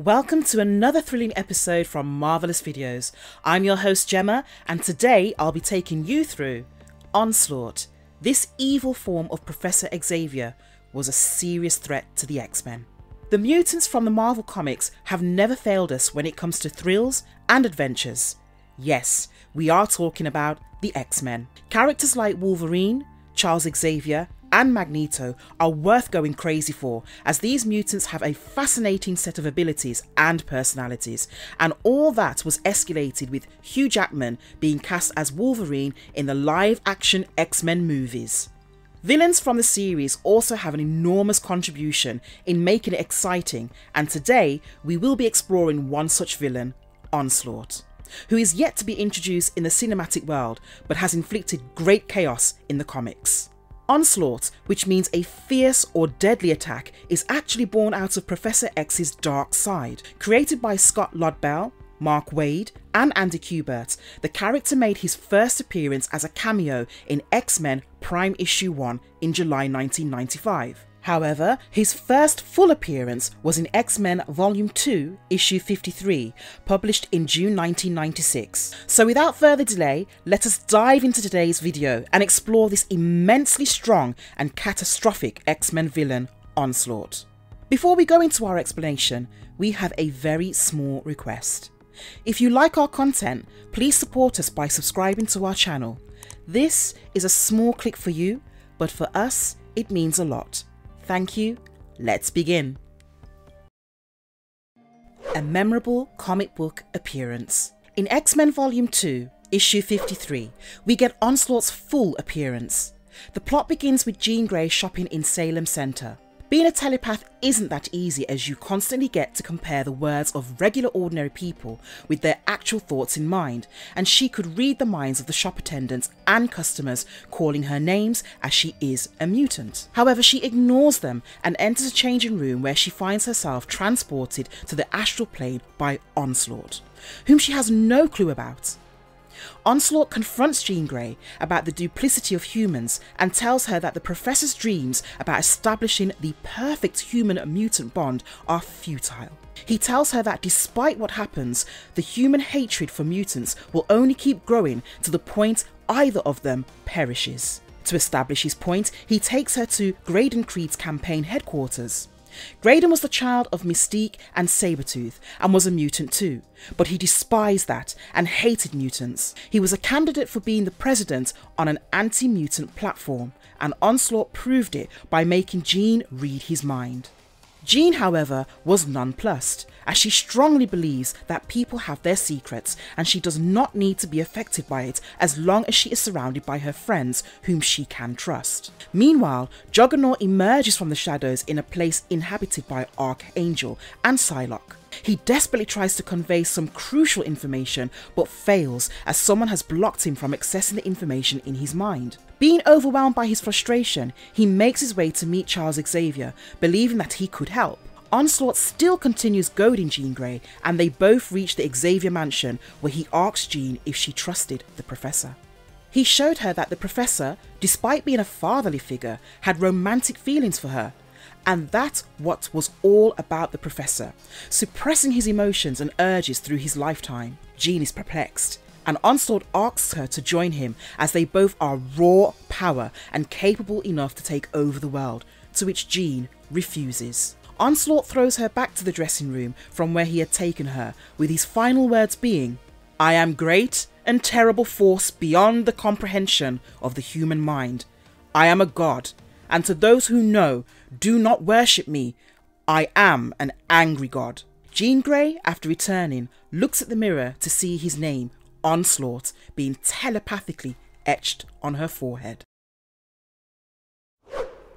Welcome to another thrilling episode from Marvelous Videos. I'm your host Gemma, and today I'll be taking you through Onslaught. This evil form of Professor Xavier was a serious threat to the X Men. The mutants from the Marvel Comics have never failed us when it comes to thrills and adventures. Yes, we are talking about the X Men. Characters like Wolverine, Charles Xavier, and Magneto are worth going crazy for, as these mutants have a fascinating set of abilities and personalities, and all that was escalated with Hugh Jackman being cast as Wolverine in the live action X Men movies. Villains from the series also have an enormous contribution in making it exciting, and today we will be exploring one such villain, Onslaught, who is yet to be introduced in the cinematic world but has inflicted great chaos in the comics. Onslaught, which means a fierce or deadly attack, is actually born out of Professor X's dark side. Created by Scott Lobdell, Mark Waid, and Andy Kubert, the character made his first appearance as a cameo in X Men Prime Issue 1 in July 1995. However, his first full appearance was in X Men Volume 2, Issue 53, published in June 1996. So, without further delay, let us dive into today's video and explore this immensely strong and catastrophic X Men villain, Onslaught. Before we go into our explanation, we have a very small request. If you like our content, please support us by subscribing to our channel. This is a small click for you, but for us, it means a lot. Thank you. Let's begin. A memorable comic book appearance. In X Men Volume 2, Issue 53, we get Onslaught's full appearance. The plot begins with Jean Grey shopping in Salem Center. Being a telepath isn't that easy as you constantly get to compare the words of regular ordinary people with their actual thoughts in mind, and she could read the minds of the shop attendants and customers, calling her names as she is a mutant. However, she ignores them and enters a changing room where she finds herself transported to the astral plane by Onslaught, whom she has no clue about. Onslaught confronts Jean Grey about the duplicity of humans and tells her that the Professor's dreams about establishing the perfect human mutant bond are futile. He tells her that despite what happens, the human hatred for mutants will only keep growing to the point either of them perishes. To establish his point, he takes her to Graydon Creed's campaign headquarters. Graydon was the child of Mystique and Sabretooth and was a mutant too, but he despised that and hated mutants. He was a candidate for being the president on an anti mutant platform, and Onslaught proved it by making Jean read his mind. Jean, however, was nonplussed, as she strongly believes that people have their secrets and she does not need to be affected by it as long as she is surrounded by her friends whom she can trust. Meanwhile, Juggernaut emerges from the shadows in a place inhabited by Archangel and Psylocke. He desperately tries to convey some crucial information but fails as someone has blocked him from accessing the information in his mind. Being overwhelmed by his frustration, he makes his way to meet Charles Xavier, believing that he could help. Onslaught still continues goading Jean Grey, and they both reach the Xavier mansion where he asks Jean if she trusted the Professor. He showed her that the Professor, despite being a fatherly figure, had romantic feelings for her, and that's what was all about the Professor, suppressing his emotions and urges through his lifetime. Jean is perplexed and Onslaught asks her to join him as they both are raw power and capable enough to take over the world, to which Jean refuses. Onslaught throws her back to the dressing room from where he had taken her, with his final words being, I am great and terrible force beyond the comprehension of the human mind. I am a god, and to those who know, do not worship me. I am an angry god. Jean Grey, after returning, looks at the mirror to see his name onslaught being telepathically etched on her forehead.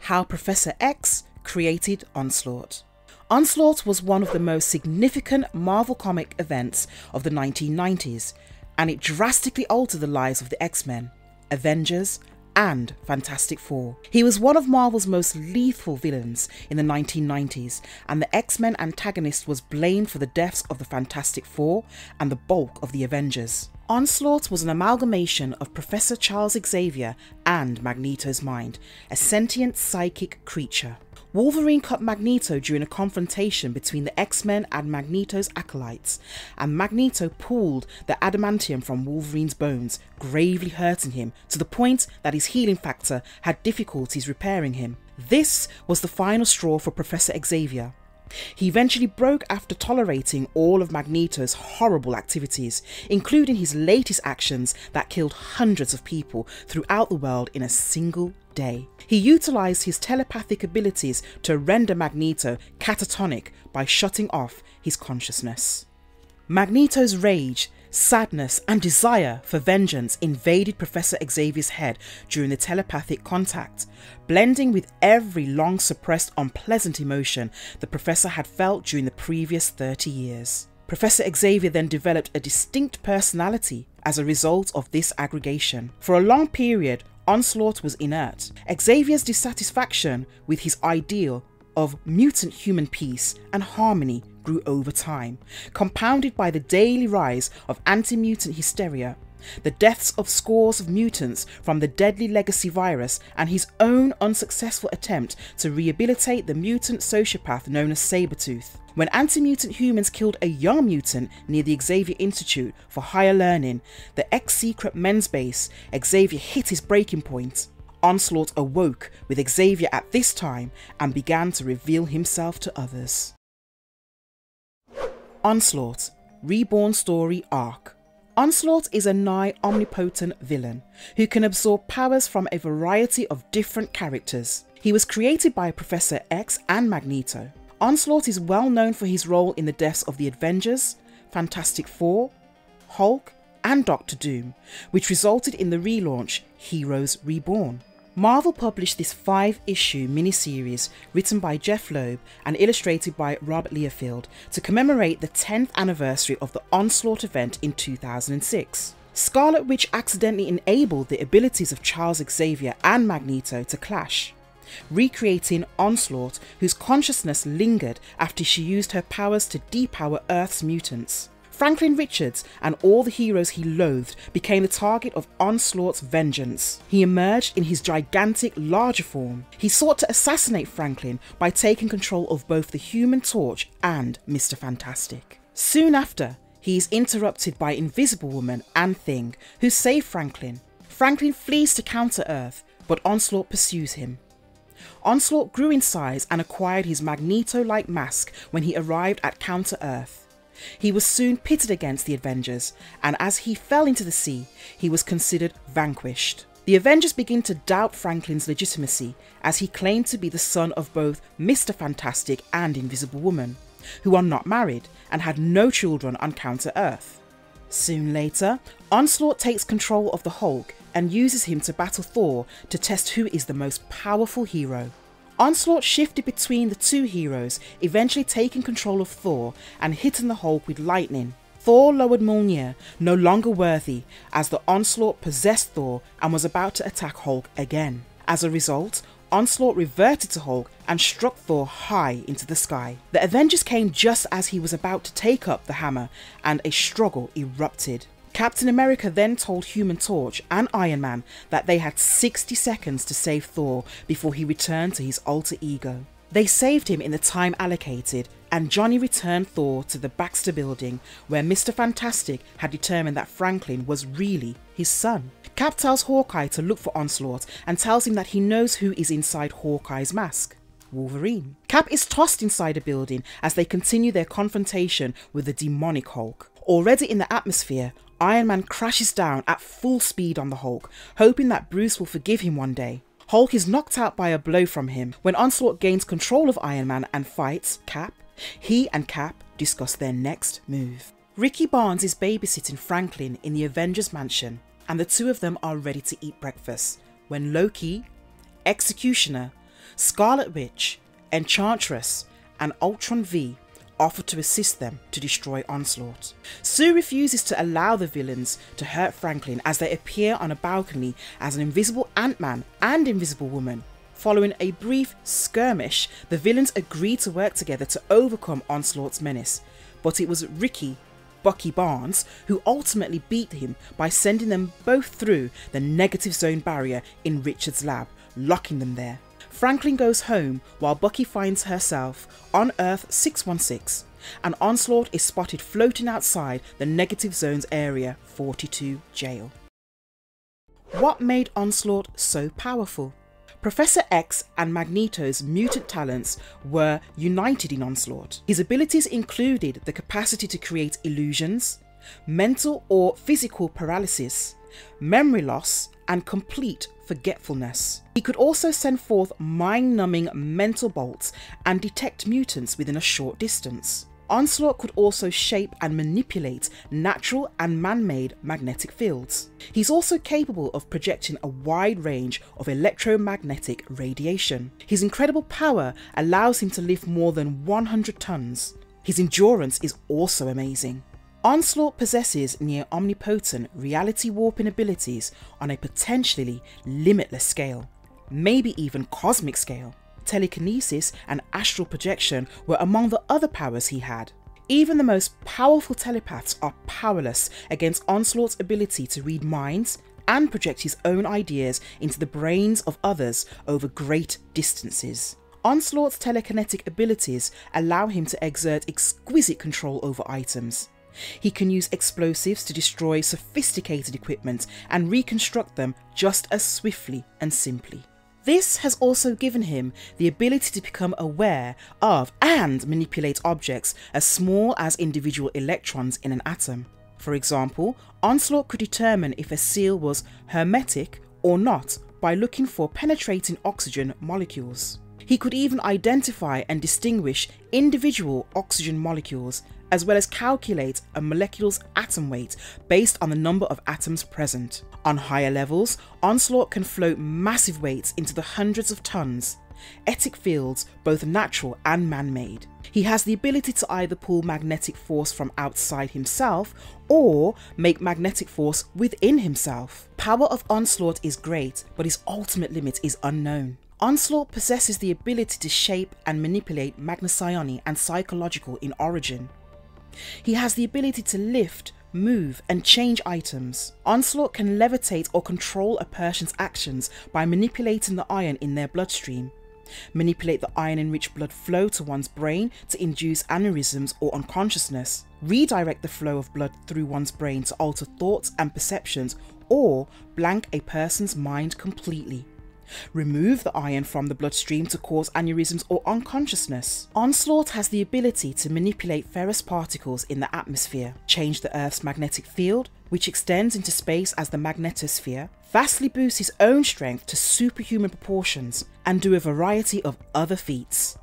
How Professor X created Onslaught. Onslaught was one of the most significant Marvel comic events of the 1990s, and it drastically altered the lives of the X Men, Avengers, and Fantastic Four. He was one of Marvel's most lethal villains in the 1990s, and the X Men antagonist was blamed for the deaths of the Fantastic Four and the bulk of the Avengers. Onslaught was an amalgamation of Professor Charles Xavier and Magneto's mind, a sentient psychic creature. Wolverine cut Magneto during a confrontation between the X-Men and Magneto's acolytes, and Magneto pulled the adamantium from Wolverine's bones, gravely hurting him to the point that his healing factor had difficulties repairing him. This was the final straw for Professor Xavier. He eventually broke after tolerating all of Magneto's horrible activities, including his latest actions that killed hundreds of people throughout the world in a single day. He utilized his telepathic abilities to render Magneto catatonic by shutting off his consciousness. Magneto's rage, sadness, and desire for vengeance invaded Professor Xavier's head during the telepathic contact, blending with every long suppressed unpleasant emotion the professor had felt during the previous 30 years. Professor Xavier then developed a distinct personality as a result of this aggregation. For a long period, Onslaught was inert. Xavier's dissatisfaction with his ideal of mutant human peace and harmony grew over time, compounded by the daily rise of anti mutant hysteria, the deaths of scores of mutants from the deadly legacy virus, and his own unsuccessful attempt to rehabilitate the mutant sociopath known as Sabretooth. When anti mutant humans killed a young mutant near the Xavier Institute for Higher Learning, the ex secret men's base, Xavier hit his breaking point. Onslaught awoke with Xavier at this time and began to reveal himself to others. Onslaught Reborn Story Arc Onslaught is a nigh omnipotent villain who can absorb powers from a variety of different characters. He was created by Professor X and Magneto. Onslaught is well known for his role in the deaths of the Avengers, Fantastic Four, Hulk, and Doctor Doom, which resulted in the relaunch Heroes Reborn. Marvel published this five issue miniseries written by Jeph Loeb and illustrated by Rob Liefeld to commemorate the 10th anniversary of the Onslaught event in 2006. Scarlet Witch accidentally enabled the abilities of Charles Xavier and Magneto to clash, recreating Onslaught, whose consciousness lingered after she used her powers to depower Earth's mutants. Franklin Richards and all the heroes he loathed became the target of Onslaught's vengeance. He emerged in his gigantic, larger form. He sought to assassinate Franklin by taking control of both the Human Torch and Mr. Fantastic. Soon after, he is interrupted by Invisible Woman and Thing, who save Franklin. Franklin flees to Counter Earth, but Onslaught pursues him. Onslaught grew in size and acquired his Magneto like mask when he arrived at Counter Earth. He was soon pitted against the Avengers, and as he fell into the sea, he was considered vanquished. The Avengers begin to doubt Franklin's legitimacy as he claimed to be the son of both Mr. Fantastic and Invisible Woman, who are not married and had no children on Counter Earth. Soon later, Onslaught takes control of the Hulk and uses him to battle Thor to test who is the most powerful hero. Onslaught shifted between the two heroes, eventually taking control of Thor and hitting the Hulk with lightning. Thor lowered Mjolnir, no longer worthy, as the Onslaught possessed Thor and was about to attack Hulk again. As a result, Onslaught reverted to Hulk and struck Thor high into the sky. The Avengers came just as he was about to take up the hammer, and a struggle erupted. Captain America then told Human Torch and Iron Man that they had 60 seconds to save Thor before he returned to his alter ego. They saved him in the time allocated, and Johnny returned Thor to the Baxter building where Mr. Fantastic had determined that Franklin was really his son. Cap tells Hawkeye to look for Onslaught and tells him that he knows who is inside Hawkeye's mask. Wolverine. Cap is tossed inside a building as they continue their confrontation with the demonic Hulk. Already in the atmosphere, Iron Man crashes down at full speed on the Hulk, hoping that Bruce will forgive him one day. Hulk is knocked out by a blow from him. When Onslaught gains control of Iron Man and fights Cap, he and Cap discuss their next move. Rikki Barnes is babysitting Franklin in the Avengers mansion, and the two of them are ready to eat breakfast when Loki, Executioner, Scarlet Witch, Enchantress, and Ultron V offer to assist them to destroy Onslaught. Sue refuses to allow the villains to hurt Franklin as they appear on a balcony as an invisible Ant-Man and Invisible Woman. Following a brief skirmish, the villains agree to work together to overcome Onslaught's menace, but it was Rikki Bucky Barnes, who ultimately beat him by sending them both through the negative zone barrier in Richard's lab, locking them there. Franklin goes home while Bucky finds herself on Earth 616 and Onslaught is spotted floating outside the Negative Zone's Area 42 jail. What made Onslaught so powerful? Professor X and Magneto's mutant talents were united in Onslaught. His abilities included the capacity to create illusions, mental or physical paralysis, memory loss, and complete forgetfulness. He could also send forth mind numbing mental bolts and detect mutants within a short distance. Onslaught could also shape and manipulate natural and man made magnetic fields. He's also capable of projecting a wide range of electromagnetic radiation. His incredible power allows him to lift more than 100 tons. His endurance is also amazing. Onslaught possesses near omnipotent reality warping abilities on a potentially limitless scale, maybe even cosmic scale telekinesis, and astral projection were among the other powers he had. Even the most powerful telepaths are powerless against Onslaught's ability to read minds and project his own ideas into the brains of others over great distances. Onslaught's telekinetic abilities allow him to exert exquisite control over items. He can use explosives to destroy sophisticated equipment and reconstruct them just as swiftly and simply. This has also given him the ability to become aware of and manipulate objects as small as individual electrons in an atom. For example, Onslaught could determine if a seal was hermetic or not by looking for penetrating oxygen molecules. He could even identify and distinguish individual oxygen molecules as well as calculate a molecule's atom weight based on the number of atoms present. On higher levels, Onslaught can float massive weights into the hundreds of tons, etic fields both natural and man-made. He has the ability to either pull magnetic force from outside himself or make magnetic force within himself. Power of Onslaught is great, but his ultimate limit is unknown. Onslaught possesses the ability to shape and manipulate magnesionic and psychological in origin. He has the ability to lift, move, and change items. Onslaught can levitate or control a person's actions by manipulating the iron in their bloodstream. Manipulate the iron enriched blood flow to one's brain to induce aneurysms or unconsciousness. Redirect the flow of blood through one's brain to alter thoughts and perceptions, or blank a person's mind completely. Remove the iron from the bloodstream to cause aneurysms or unconsciousness. Onslaught has the ability to manipulate ferrous particles in the atmosphere, change the Earth's magnetic field, which extends into space as the magnetosphere, vastly boost his own strength to superhuman proportions, and do a variety of other feats.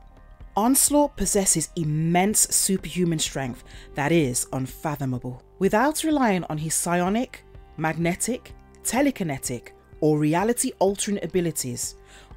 Onslaught possesses immense superhuman strength that is unfathomable. Without relying on his psionic, magnetic, telekinetic, or reality altering abilities,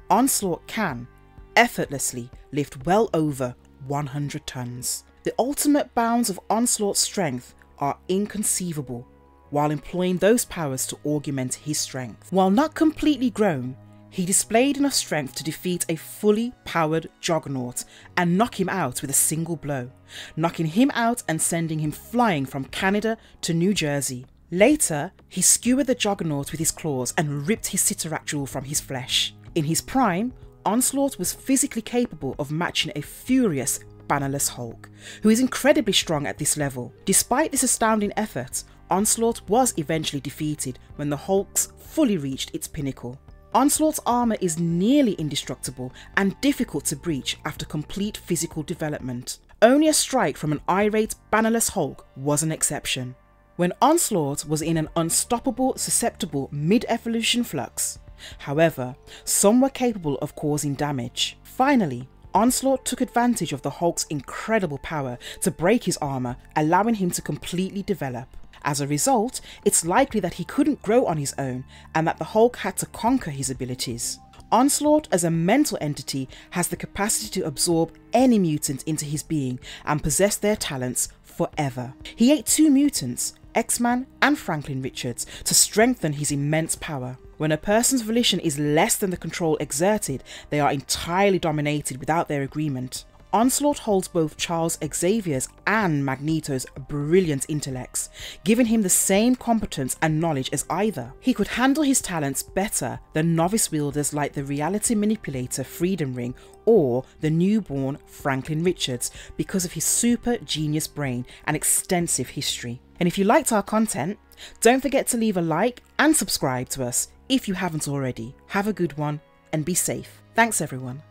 Onslaught can effortlessly lift well over 100 tons. The ultimate bounds of Onslaught's strength are inconceivable while employing those powers to augment his strength. While not completely grown, he displayed enough strength to defeat a fully powered Juggernaut and knock him out with a single blow, knocking him out and sending him flying from Canada to New Jersey. Later, he skewered the Juggernaut with his claws and ripped his jewel from his flesh. In his prime, Onslaught was physically capable of matching a furious, bannerless Hulk, who is incredibly strong at this level. Despite this astounding effort, Onslaught was eventually defeated when the Hulk's fully reached its pinnacle. Onslaught's armour is nearly indestructible and difficult to breach after complete physical development. Only a strike from an irate, bannerless Hulk was an exception. When Onslaught was in an unstoppable, susceptible mid-evolution flux, however, some were capable of causing damage. Finally, Onslaught took advantage of the Hulk's incredible power to break his armour, allowing him to completely develop. As a result, it's likely that he couldn't grow on his own and that the Hulk had to conquer his abilities. Onslaught as a mental entity has the capacity to absorb any mutant into his being and possess their talents forever. He ate two mutants, X-Man and Franklin Richards to strengthen his immense power. When a person's volition is less than the control exerted, they are entirely dominated without their agreement. Onslaught holds both Charles Xavier's and Magneto's brilliant intellects, giving him the same competence and knowledge as either. He could handle his talents better than novice wielders like the reality manipulator Freedom Ring or the newborn Franklin Richards because of his super genius brain and extensive history. And if you liked our content, don't forget to leave a like and subscribe to us if you haven't already. Have a good one and be safe. Thanks everyone.